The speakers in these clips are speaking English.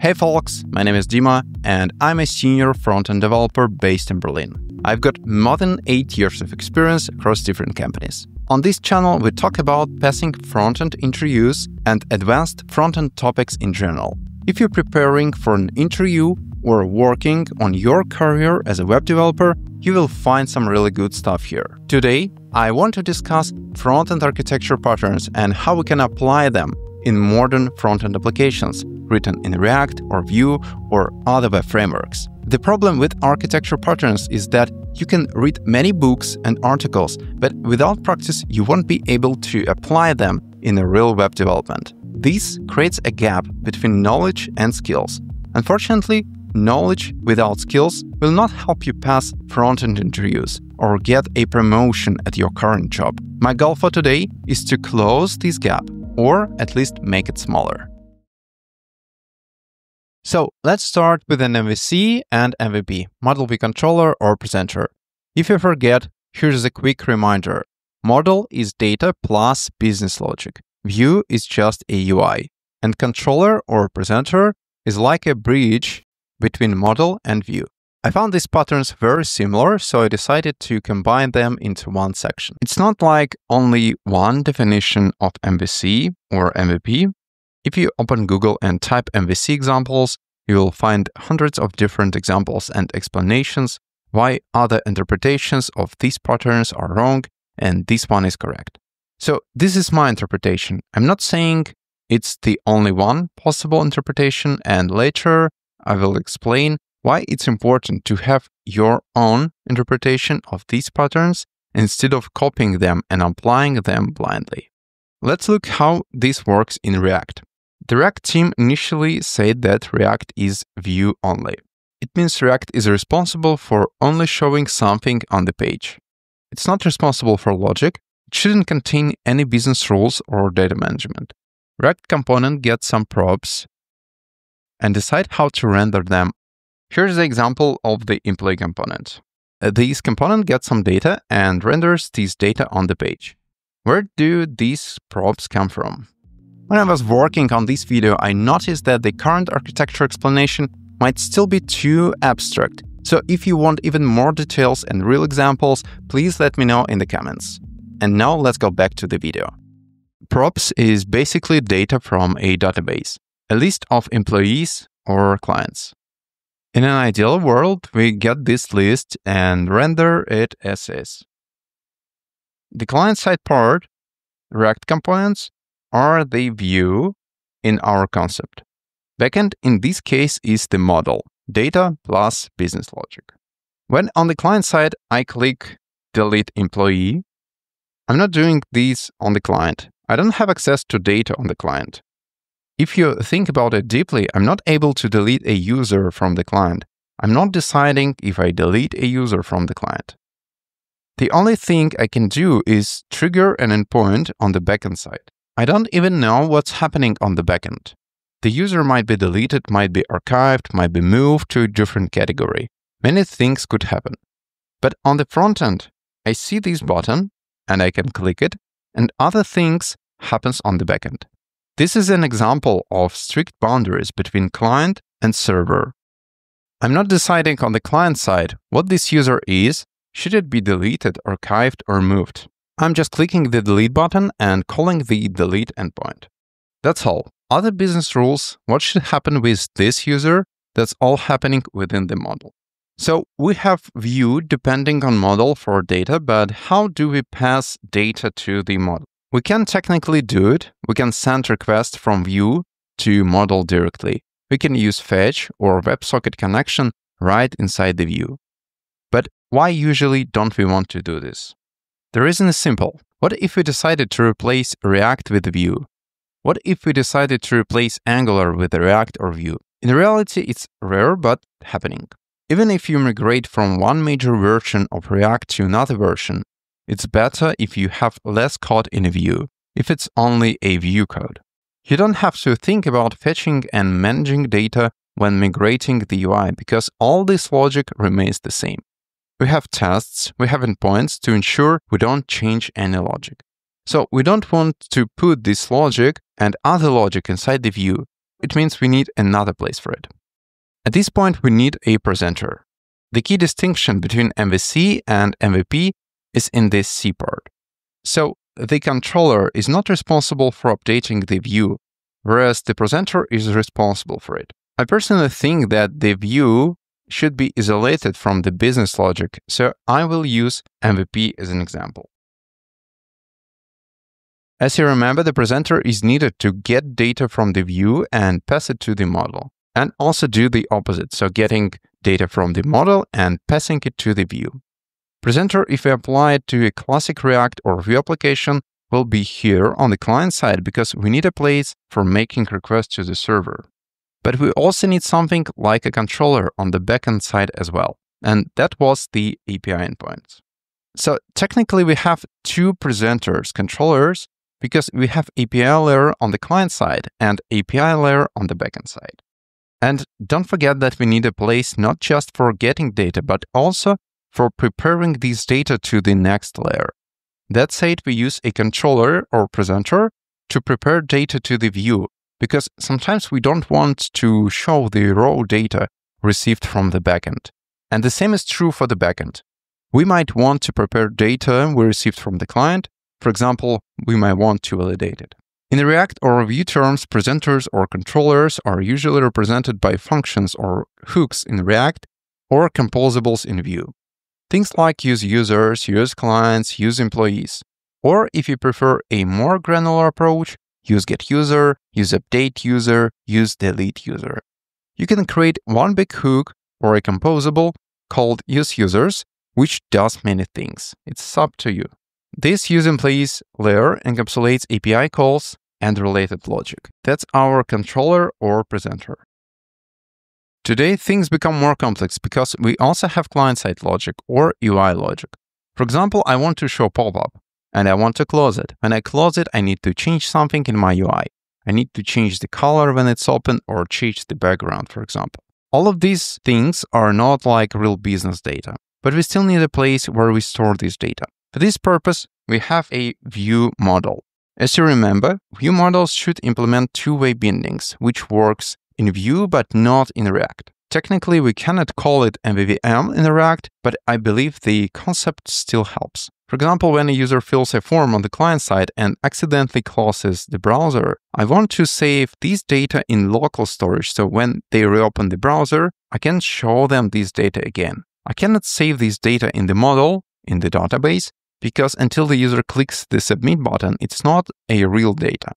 Hey folks, my name is Dima and I'm a senior front-end developer based in Berlin. I've got more than 8 years of experience across different companies. On this channel, we talk about passing front-end interviews and advanced front-end topics in general. If you're preparing for an interview or working on your career as a web developer, you will find some really good stuff here. Today, I want to discuss front-end architecture patterns and how we can apply them in modern front-end applications written in React or Vue or other web frameworks. The problem with architecture patterns is that you can read many books and articles, but without practice, you won't be able to apply them in a real web development. This creates a gap between knowledge and skills. Unfortunately, knowledge without skills will not help you pass front-end interviews or get a promotion at your current job. My goal for today is to close this gap or at least make it smaller. So let's start with an MVC and MVP, Model View Controller or Presenter. If you forget, here's a quick reminder. Model is data plus business logic. View is just a UI. And controller or presenter is like a bridge between model and view. I found these patterns very similar, so I decided to combine them into one section. It's not like only one definition of MVC or MVP. If you open Google and type MVC examples, you will find hundreds of different examples and explanations why other interpretations of these patterns are wrong and this one is correct. So this is my interpretation. I'm not saying it's the only one possible interpretation and later I will explain why it's important to have your own interpretation of these patterns instead of copying them and applying them blindly. Let's look how this works in React. The React team initially said that React is view only. It means React is responsible for only showing something on the page. It's not responsible for logic, it shouldn't contain any business rules or data management. React component gets some props and decide how to render them Here's the example of the employee component. Uh, this component gets some data and renders this data on the page. Where do these props come from? When I was working on this video, I noticed that the current architecture explanation might still be too abstract. So if you want even more details and real examples, please let me know in the comments. And now let's go back to the video. Props is basically data from a database, a list of employees or clients. In an ideal world, we get this list and render it as is. The client-side part, React components, are the view in our concept. Backend in this case is the model, data plus business logic. When on the client side, I click delete employee, I'm not doing this on the client. I don't have access to data on the client. If you think about it deeply, I'm not able to delete a user from the client. I'm not deciding if I delete a user from the client. The only thing I can do is trigger an endpoint on the backend side. I don't even know what's happening on the backend. The user might be deleted, might be archived, might be moved to a different category. Many things could happen. But on the front end, I see this button and I can click it and other things happens on the backend. This is an example of strict boundaries between client and server. I'm not deciding on the client side what this user is, should it be deleted, archived, or moved. I'm just clicking the delete button and calling the delete endpoint. That's all. Other business rules, what should happen with this user, that's all happening within the model. So we have view depending on model for data, but how do we pass data to the model? We can technically do it. We can send request from view to model directly. We can use fetch or WebSocket connection right inside the view. But why usually don't we want to do this? The reason is simple. What if we decided to replace React with Vue? What if we decided to replace Angular with React or Vue? In reality, it's rare but happening. Even if you migrate from one major version of React to another version, it's better if you have less code in a view, if it's only a view code. You don't have to think about fetching and managing data when migrating the UI because all this logic remains the same. We have tests, we have endpoints to ensure we don't change any logic. So we don't want to put this logic and other logic inside the view. it means we need another place for it. At this point, we need a presenter. The key distinction between MVC and MVP is in this C part. So the controller is not responsible for updating the view, whereas the presenter is responsible for it. I personally think that the view should be isolated from the business logic, so I will use MVP as an example. As you remember, the presenter is needed to get data from the view and pass it to the model, and also do the opposite, so getting data from the model and passing it to the view. Presenter, if we apply it to a classic React or Vue application, will be here on the client side because we need a place for making requests to the server. But we also need something like a controller on the backend side as well. And that was the API endpoint. So technically we have two presenters, controllers, because we have API layer on the client side and API layer on the backend side. And don't forget that we need a place not just for getting data, but also for preparing these data to the next layer. That said, we use a controller or presenter to prepare data to the view because sometimes we don't want to show the raw data received from the backend. And the same is true for the backend. We might want to prepare data we received from the client. For example, we might want to validate it. In the React or Vue terms, presenters or controllers are usually represented by functions or hooks in React or composables in Vue. Things like use users, use clients, use employees. Or if you prefer a more granular approach, use get user, use update user, use delete user. You can create one big hook or a composable called use users, which does many things. It's up to you. This use employees layer encapsulates API calls and related logic. That's our controller or presenter. Today, things become more complex because we also have client-side logic or UI logic. For example, I want to show pop-up and I want to close it. When I close it, I need to change something in my UI. I need to change the color when it's open or change the background, for example. All of these things are not like real business data, but we still need a place where we store this data. For this purpose, we have a view model. As you remember, view models should implement two-way bindings, which works in Vue but not in React. Technically, we cannot call it MVVM in React, but I believe the concept still helps. For example, when a user fills a form on the client side and accidentally closes the browser, I want to save these data in local storage so when they reopen the browser, I can show them this data again. I cannot save this data in the model, in the database, because until the user clicks the submit button, it's not a real data.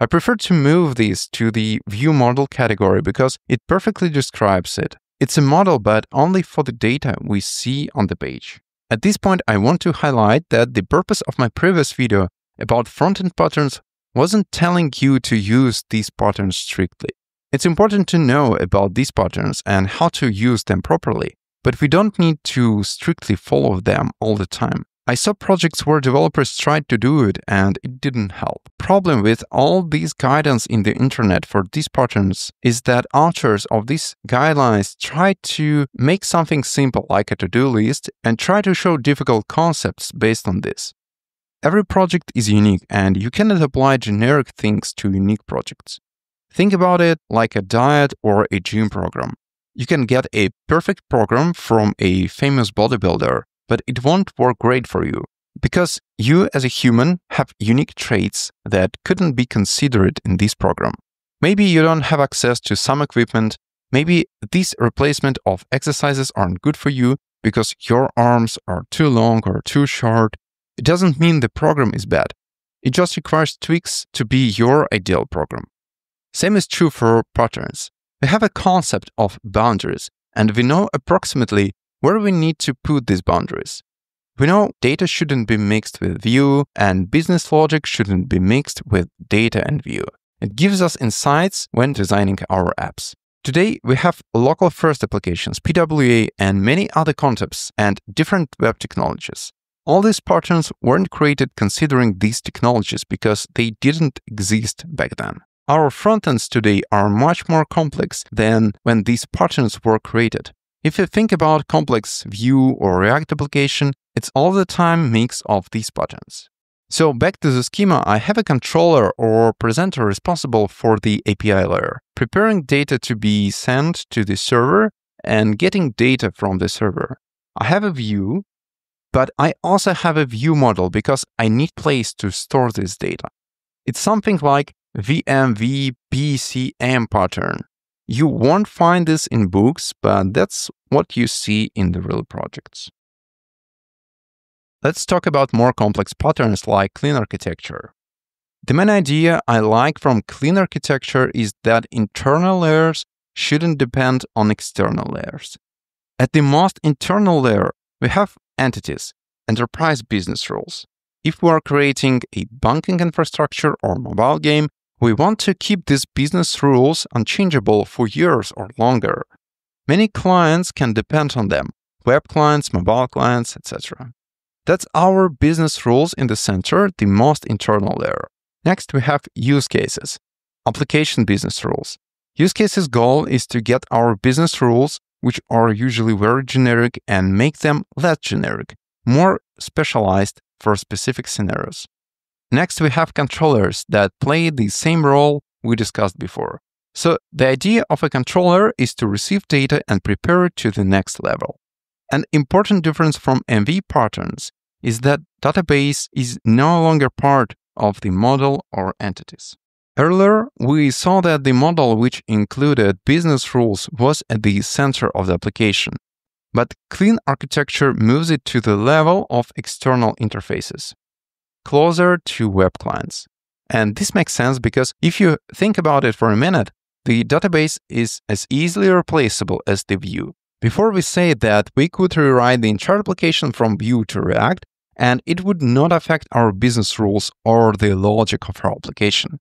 I prefer to move this to the view model category because it perfectly describes it. It's a model, but only for the data we see on the page. At this point, I want to highlight that the purpose of my previous video about frontend patterns wasn't telling you to use these patterns strictly. It's important to know about these patterns and how to use them properly, but we don't need to strictly follow them all the time. I saw projects where developers tried to do it and it didn't help. Problem with all these guidance in the internet for these patterns is that authors of these guidelines try to make something simple like a to-do list and try to show difficult concepts based on this. Every project is unique and you cannot apply generic things to unique projects. Think about it like a diet or a gym program. You can get a perfect program from a famous bodybuilder, but it won't work great for you because you as a human have unique traits that couldn't be considered in this program. Maybe you don't have access to some equipment. Maybe these replacement of exercises aren't good for you because your arms are too long or too short. It doesn't mean the program is bad. It just requires tweaks to be your ideal program. Same is true for patterns. We have a concept of boundaries and we know approximately where we need to put these boundaries. We know data shouldn't be mixed with view, and business logic shouldn't be mixed with data and view. It gives us insights when designing our apps. Today, we have local first applications, PWA, and many other concepts and different web technologies. All these patterns weren't created considering these technologies because they didn't exist back then. Our frontends today are much more complex than when these patterns were created. If you think about complex Vue or React application, it's all the time mix of these patterns. So back to the schema, I have a controller or presenter responsible for the API layer, preparing data to be sent to the server and getting data from the server. I have a view, but I also have a view model because I need place to store this data. It's something like VMVPCM pattern. You won't find this in books, but that's what you see in the real projects. Let's talk about more complex patterns like clean architecture. The main idea I like from clean architecture is that internal layers shouldn't depend on external layers. At the most internal layer, we have entities, enterprise business rules. If we are creating a banking infrastructure or mobile game, we want to keep these business rules unchangeable for years or longer. Many clients can depend on them web clients, mobile clients, etc. That's our business rules in the center, the most internal layer. Next, we have use cases, application business rules. Use cases goal is to get our business rules, which are usually very generic, and make them less generic, more specialized for specific scenarios. Next, we have controllers that play the same role we discussed before. So, the idea of a controller is to receive data and prepare it to the next level. An important difference from MV patterns is that database is no longer part of the model or entities. Earlier, we saw that the model which included business rules was at the center of the application, but clean architecture moves it to the level of external interfaces, closer to web clients. And this makes sense because if you think about it for a minute, the database is as easily replaceable as the view. Before we say that we could rewrite the entire application from Vue to React, and it would not affect our business rules or the logic of our application.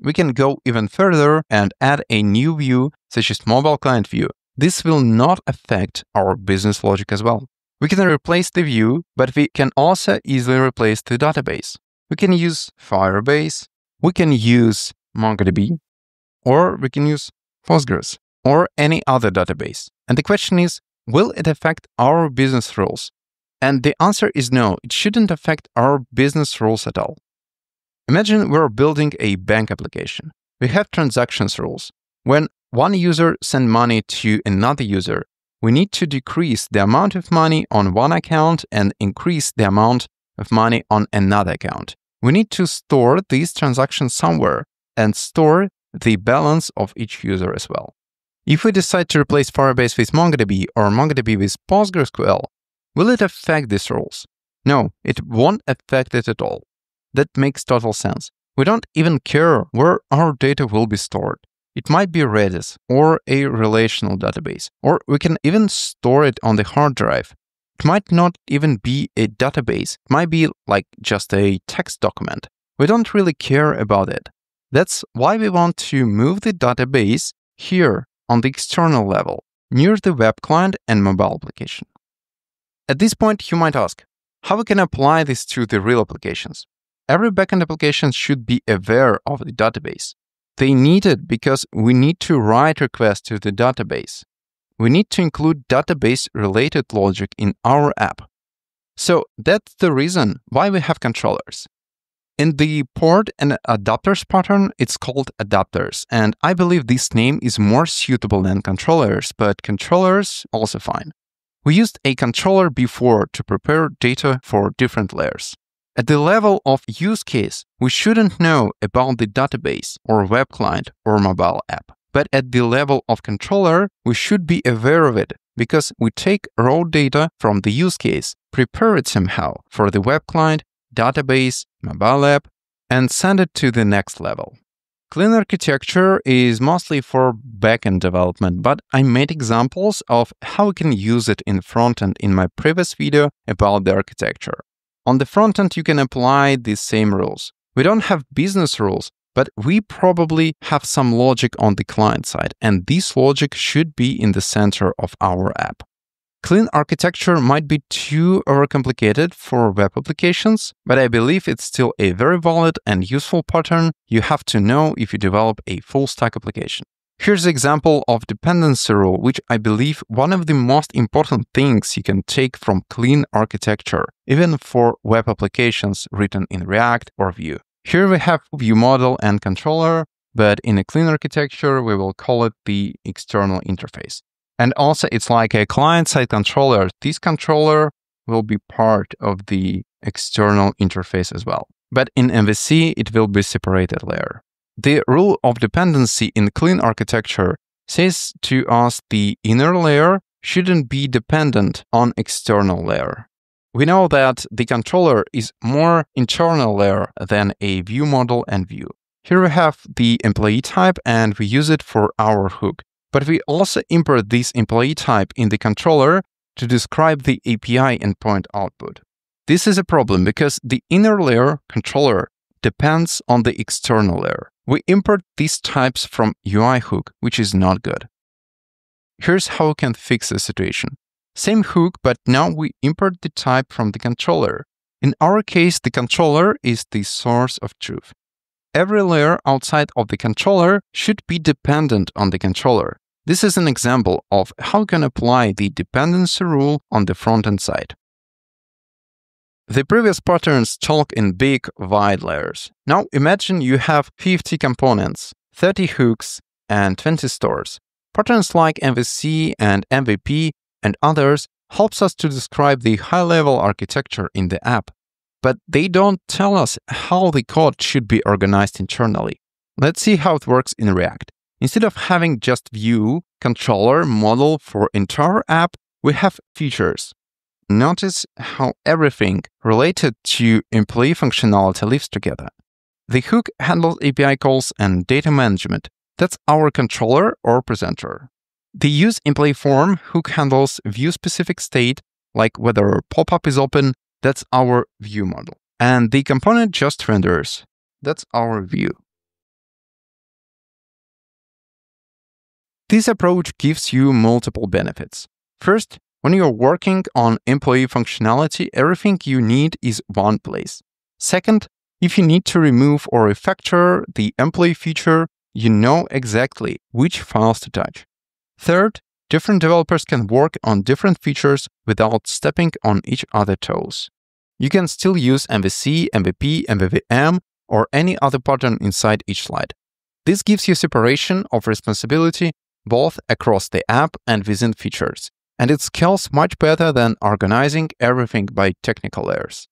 We can go even further and add a new view, such as mobile client view. This will not affect our business logic as well. We can replace the view, but we can also easily replace the database. We can use Firebase, we can use MongoDB, or we can use Postgres or any other database. And the question is, will it affect our business rules? And the answer is no, it shouldn't affect our business rules at all. Imagine we're building a bank application. We have transactions rules. When one user sends money to another user, we need to decrease the amount of money on one account and increase the amount of money on another account. We need to store these transactions somewhere and store the balance of each user as well. If we decide to replace Firebase with MongoDB or MongoDB with PostgreSQL, will it affect these rules? No, it won't affect it at all. That makes total sense. We don't even care where our data will be stored. It might be Redis or a relational database, or we can even store it on the hard drive. It might not even be a database, it might be like just a text document. We don't really care about it. That's why we want to move the database here on the external level, near the web client and mobile application. At this point, you might ask, how we can apply this to the real applications? Every backend application should be aware of the database. They need it because we need to write requests to the database. We need to include database related logic in our app. So that's the reason why we have controllers. In the port and adapters pattern, it's called adapters, and I believe this name is more suitable than controllers, but controllers also fine. We used a controller before to prepare data for different layers. At the level of use case, we shouldn't know about the database or web client or mobile app. But at the level of controller, we should be aware of it because we take raw data from the use case, prepare it somehow for the web client database, mobile app, and send it to the next level. Clean architecture is mostly for backend development, but I made examples of how we can use it in frontend in my previous video about the architecture. On the frontend, you can apply these same rules. We don't have business rules, but we probably have some logic on the client side, and this logic should be in the center of our app. Clean architecture might be too overcomplicated for web applications, but I believe it's still a very valid and useful pattern you have to know if you develop a full stack application. Here's an example of dependency rule, which I believe one of the most important things you can take from clean architecture, even for web applications written in React or Vue. Here we have view model and controller, but in a clean architecture, we will call it the external interface. And also it's like a client-side controller. This controller will be part of the external interface as well. But in MVC, it will be separated layer. The rule of dependency in clean architecture says to us the inner layer shouldn't be dependent on external layer. We know that the controller is more internal layer than a view model and view. Here we have the employee type and we use it for our hook. But we also import this employee type in the controller to describe the API endpoint output. This is a problem because the inner layer controller depends on the external layer. We import these types from UI hook, which is not good. Here's how we can fix the situation. Same hook, but now we import the type from the controller. In our case, the controller is the source of truth. Every layer outside of the controller should be dependent on the controller. This is an example of how we can apply the dependency rule on the front-end side. The previous patterns talk in big, wide layers. Now imagine you have 50 components, 30 hooks, and 20 stores. Patterns like MVC and MVP and others helps us to describe the high-level architecture in the app, but they don't tell us how the code should be organized internally. Let's see how it works in React. Instead of having just view, controller, model for entire app, we have features. Notice how everything related to employee functionality lives together. The hook handles API calls and data management. That's our controller or presenter. The use employee form hook handles view specific state, like whether a pop-up is open, that's our view model. And the component just renders, that's our view. This approach gives you multiple benefits. First, when you're working on employee functionality, everything you need is one place. Second, if you need to remove or refactor the employee feature, you know exactly which files to touch. Third, different developers can work on different features without stepping on each other's toes. You can still use MVC, MVP, MVVM, or any other pattern inside each slide. This gives you separation of responsibility both across the app and within features, and it scales much better than organizing everything by technical layers.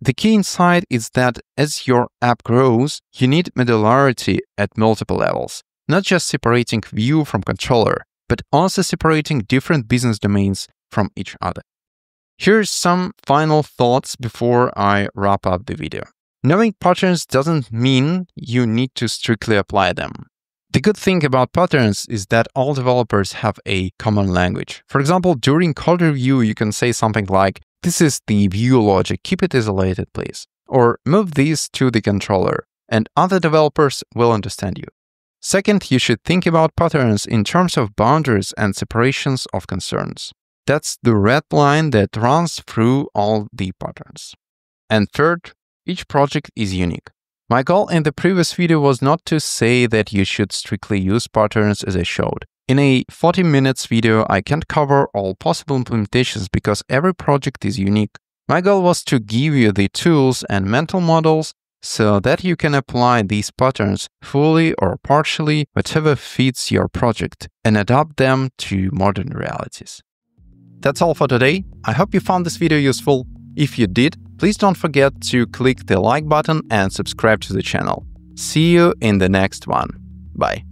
The key insight is that as your app grows, you need modularity at multiple levels, not just separating view from controller, but also separating different business domains from each other. Here's some final thoughts before I wrap up the video. Knowing patterns doesn't mean you need to strictly apply them. The good thing about patterns is that all developers have a common language. For example, during code review, you can say something like, this is the view logic, keep it isolated, please. Or move these to the controller, and other developers will understand you. Second, you should think about patterns in terms of boundaries and separations of concerns. That's the red line that runs through all the patterns. And third, each project is unique. My goal in the previous video was not to say that you should strictly use patterns as I showed. In a 40 minutes video, I can't cover all possible implementations because every project is unique. My goal was to give you the tools and mental models so that you can apply these patterns fully or partially, whatever fits your project, and adapt them to modern realities. That's all for today. I hope you found this video useful. If you did, please don't forget to click the like button and subscribe to the channel. See you in the next one. Bye.